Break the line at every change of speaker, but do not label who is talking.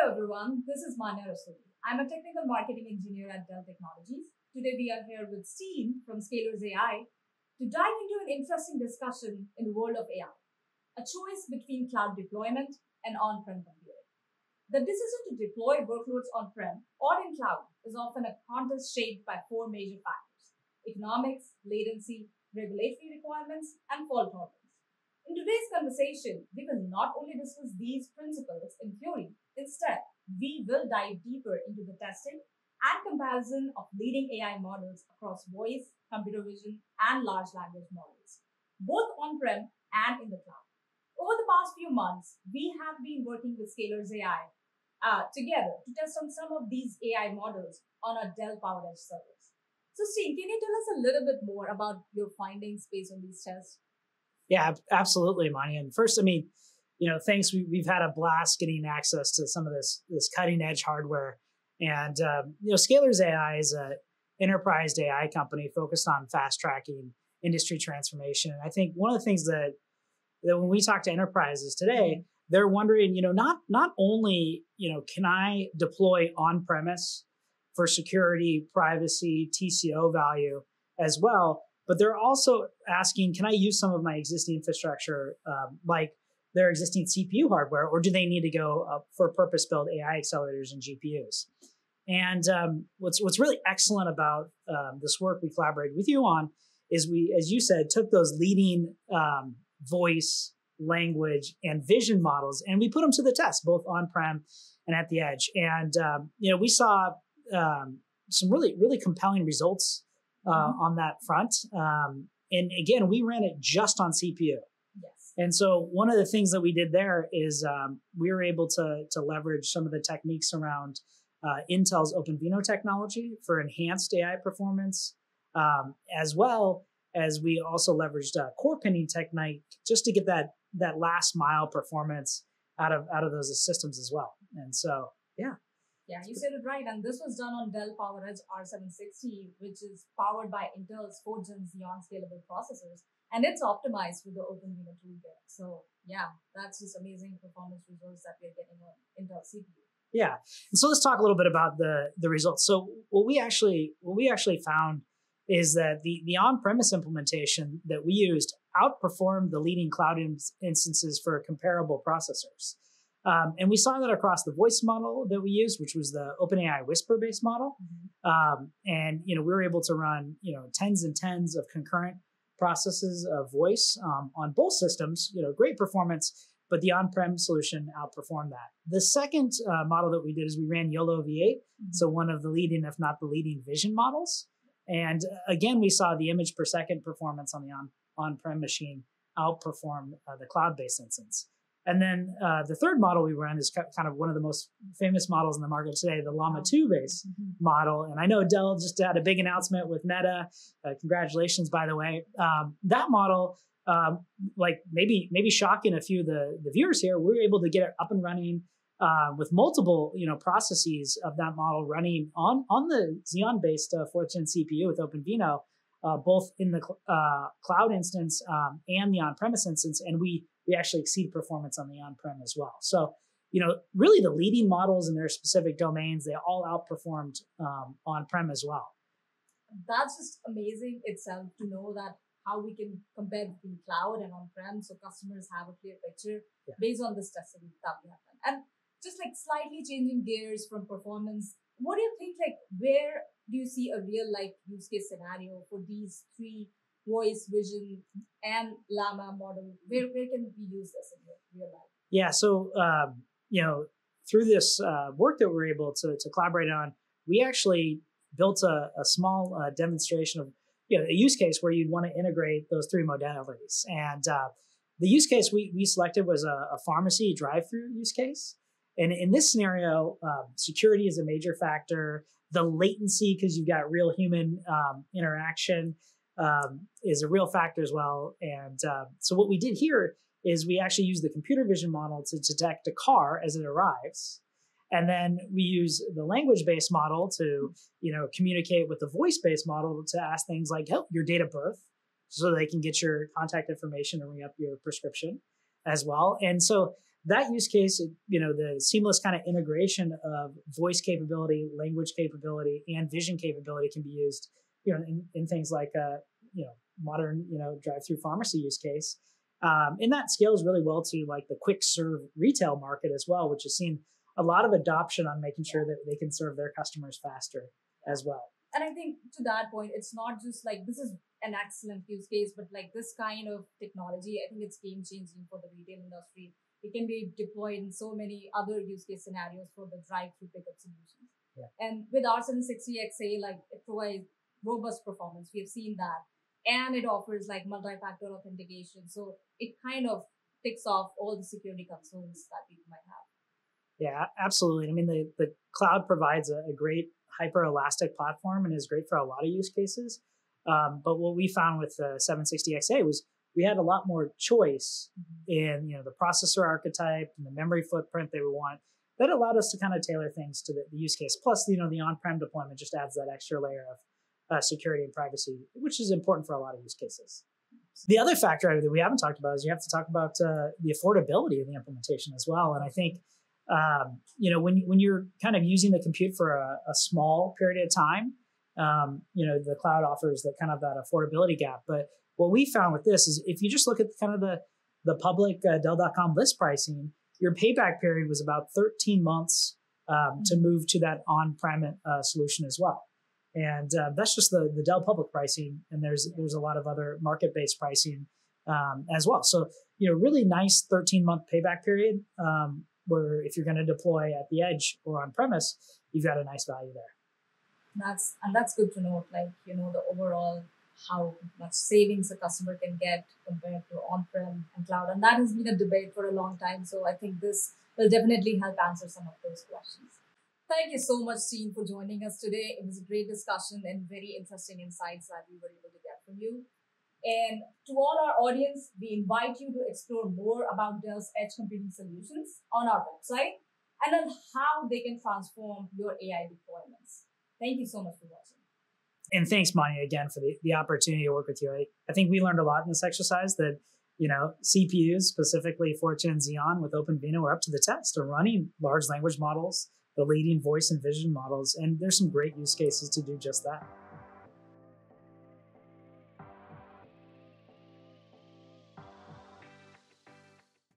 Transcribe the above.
Hello everyone, this is Manya Rasooli. I'm a technical marketing engineer at Dell Technologies. Today we are here with Steen from Scalers AI to dive into an interesting discussion in the world of AI, a choice between cloud deployment and on-prem computing. The decision to deploy workloads on-prem or in cloud is often a contest shaped by four major factors, economics, latency, regulatory requirements, and fault tolerance. In today's conversation, we will not only discuss these principles in theory, instead, we will dive deeper into the testing and comparison of leading AI models across voice, computer vision, and large language models, both on prem and in the cloud. Over the past few months, we have been working with Scalers AI uh, together to test on some of these AI models on our Dell PowerEdge servers. So, Steen, can you tell us a little bit more about your findings based on these tests?
Yeah, absolutely, Mani. And first, I mean, you know, thanks. We, have had a blast getting access to some of this this cutting edge hardware, and um, you know, Scalers AI is a enterprise AI company focused on fast tracking industry transformation. And I think one of the things that that when we talk to enterprises today, mm-hmm. they're wondering, you know, not not only you know, can I deploy on premise for security, privacy, TCO value as well, but they're also asking, can I use some of my existing infrastructure, um, like their existing CPU hardware, or do they need to go uh, for purpose-built AI accelerators and GPUs? And um, what's what's really excellent about um, this work we collaborated with you on is we, as you said, took those leading um, voice, language, and vision models, and we put them to the test, both on-prem and at the edge. And um, you know, we saw um, some really really compelling results uh, mm-hmm. on that front. Um, and again, we ran it just on CPU.
Yes.
And so one of the things that we did there is um, we were able to to leverage some of the techniques around uh, Intel's OpenVINO technology for enhanced AI performance, um, as well as we also leveraged a core pinning technique just to get that that last mile performance out of out of those systems as well. And so, yeah.
Yeah, you said it right. And this was done on Dell PowerEdge R760, which is powered by Intel's 4 Gen Xeon scalable processors. And it's optimized with the OpenVINO toolkit. So yeah, that's just amazing performance results that we're getting on Intel CPU.
Yeah. And so let's talk a little bit about the the results. So what we actually what we actually found is that the the on-premise implementation that we used outperformed the leading cloud instances for comparable processors. Um, and we saw that across the voice model that we used, which was the OpenAI Whisper-based model. Mm-hmm. Um, and you know, we were able to run you know tens and tens of concurrent processes of voice um, on both systems. You know, great performance, but the on-prem solution outperformed that. The second uh, model that we did is we ran YOLO V8, mm-hmm. so one of the leading, if not the leading, vision models. And uh, again, we saw the image per second performance on the on on-prem machine outperform uh, the cloud-based instance. And then uh, the third model we run is kind of one of the most famous models in the market today, the Llama 2 base mm-hmm. model. And I know Dell just had a big announcement with Meta. Uh, congratulations, by the way. Um, that model, um, like maybe maybe shocking a few of the, the viewers here, we were able to get it up and running uh, with multiple you know processes of that model running on on the Xeon based uh, fourth gen CPU with OpenVINO. Uh, both in the cl- uh, cloud instance um, and the on-premise instance, and we we actually exceed performance on the on-prem as well. So, you know, really the leading models in their specific domains, they all outperformed um, on-prem as well.
That's just amazing itself to know that how we can compare between cloud and on-prem so customers have a clear picture yeah. based on this testing that we have done. And just like slightly changing gears from performance, what do you think like where do you see a real life use case scenario for these three voice, vision, and Llama model? Where, where can we use this in real life?
Yeah, so, um, you know, through this uh, work that we are able to, to collaborate on, we actually built a, a small uh, demonstration of you know, a use case where you'd want to integrate those three modalities. And uh, the use case we, we selected was a, a pharmacy drive through use case. And in this scenario, um, security is a major factor. The latency, because you've got real human um, interaction, um, is a real factor as well. And uh, so what we did here is we actually use the computer vision model to detect a car as it arrives. And then we use the language-based model to, you know, communicate with the voice-based model to ask things like, "Help your date of birth," so they can get your contact information and ring up your prescription as well. And so that use case, you know, the seamless kind of integration of voice capability, language capability, and vision capability can be used, you know, in, in things like, uh, you know, modern, you know, drive-through pharmacy use case. Um, and that scales really well to like the quick serve retail market as well, which has seen a lot of adoption on making sure that they can serve their customers faster as well.
And I think to that point, it's not just like this is an excellent use case, but like this kind of technology, I think it's game changing for the retail industry it can be deployed in so many other use case scenarios for the drive-through pickup solutions. Yeah. And with R760XA, like it provides robust performance. We have seen that. And it offers like multi-factor authentication. So it kind of ticks off all the security concerns that people might have.
Yeah, absolutely. I mean, the, the cloud provides a, a great hyper elastic platform and is great for a lot of use cases. Um, but what we found with the 760XA was we had a lot more choice mm-hmm. in you know the processor archetype and the memory footprint they would want that allowed us to kind of tailor things to the, the use case plus you know the on-prem deployment just adds that extra layer of uh, security and privacy which is important for a lot of use cases the other factor that we haven't talked about is you have to talk about uh, the affordability of the implementation as well and i think um, you know when, when you're kind of using the compute for a, a small period of time um, you know the cloud offers that kind of that affordability gap but what we found with this is if you just look at kind of the the public uh, Dell.com list pricing, your payback period was about 13 months um, to mm-hmm. move to that on-prem uh, solution as well. And uh, that's just the, the Dell public pricing, and there's there's a lot of other market-based pricing um, as well. So you know, really nice 13 month payback period. Um, where if you're going to deploy at the edge or on premise, you've got a nice value there.
That's and that's good to know. Like you know, the overall how much savings a customer can get compared to on-prem and cloud. And that has been a debate for a long time. So I think this will definitely help answer some of those questions. Thank you so much, Steen, for joining us today. It was a great discussion and very interesting insights that we were able to get from you. And to all our audience, we invite you to explore more about Dell's edge computing solutions on our website and on how they can transform your AI deployments. Thank you so much for watching
and thanks, Manya, again for the, the opportunity to work with you. I, I think we learned a lot in this exercise that, you know, CPUs, specifically 4th Gen Xeon with OpenVINO, are up to the test of running large language models, the leading voice and vision models, and there's some great use cases to do just that.